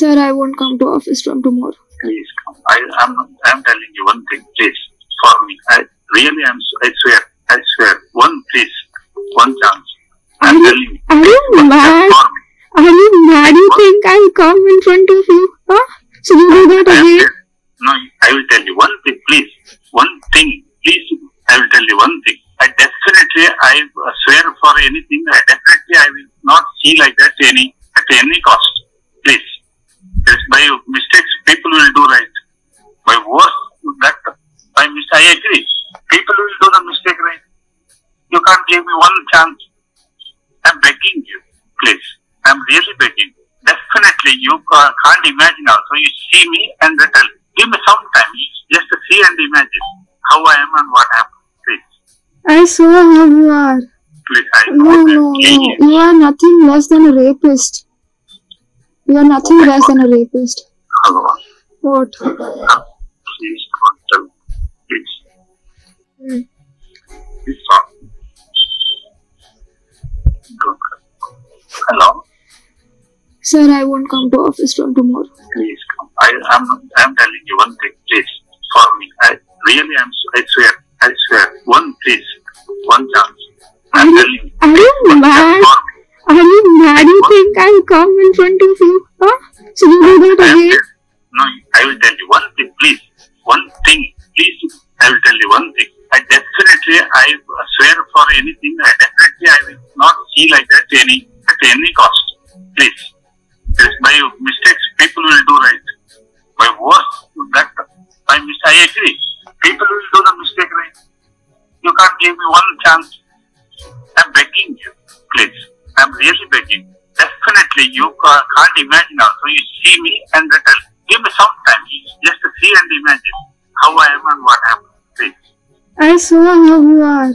Sir, I won't come to office from tomorrow. Please come. I am I'm telling you one thing, please. For me, I really am. I swear. I swear. One, please. One chance. I'm Are telling you. are you mad? chance For me. Are you mad? You think I'll come in front of you? Huh? So you do that again? No, I will tell you one thing, please. One thing, please. I will tell you one thing. I definitely, I swear for anything. I definitely, I will not see like that any at any cost. You can't give me one chance. I'm begging you, please. I'm really begging. You. Definitely, you can't imagine also. You see me and tell, give me some time. Just to see and imagine how I am and what happened. Please, I saw how you are. please, I No, know no, no. You are nothing less than a rapist. You are nothing less than a rapist. Hello. What? Hello. Sir, I won't come to office from tomorrow. Please come. I am I'm telling you one thing, please. For me, I really am. I swear. I swear. One, please. One chance. I'm you, telling you. are you mad? Are you mad? You think I'll come in front of you? Huh? So you do that again? No, I will tell you one thing, please. One thing, please. I will tell you one thing. I definitely, I swear for anything. I definitely, I will not see like that any at any cost. Please. Yes, by mistakes, people will do right. By worst, that by mistake, I agree. People will do the mistake right. You can't give me one chance. I'm begging you, please. I'm really begging. Definitely, you ca- can't imagine also. You see me and tell, give me some time, just to see and imagine how I am and what happened. Please, I saw how you are.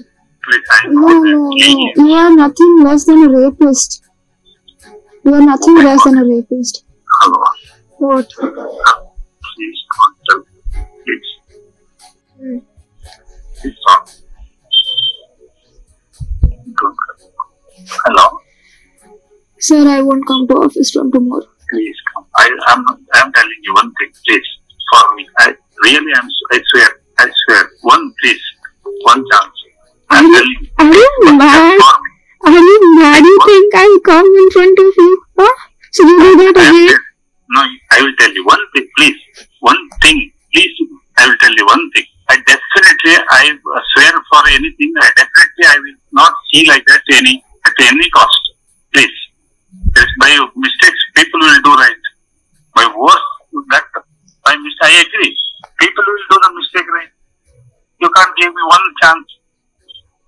I No, no, no. You are nothing less than a rapist. You are nothing less than a rapist. Hello. What? Please don't. Please. Hmm. Please Hello. Sir, I won't come to office from tomorrow. Please come. I am I'm telling you one thing, please. For me, I really am. I swear. I swear. One, please. One chance. Are I'm you, telling you. are you One chance mad? for me. Are you mad? You think I'll come in front of you? Huh? So you do that again? No, I will tell you one thing, please. One thing, please. I will tell you one thing. I definitely, I swear for anything. I definitely, I will not see like that any at any cost. Please. Yes, by mistakes, people will do right. By worst, that by mistake, I agree. People will do the mistake right. You can't give me one chance.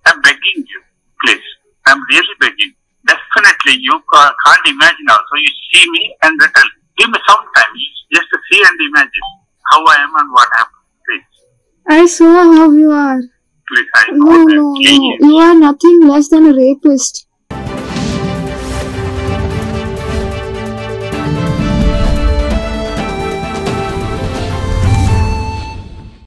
I'm begging you, please. I'm really begging. Definitely, you ca- can't imagine also. You see me and then tell, give me some time, just to see and imagine how I am and what happened. Please, I saw how you are. please, I know No, that. no, no. You are nothing less than a rapist.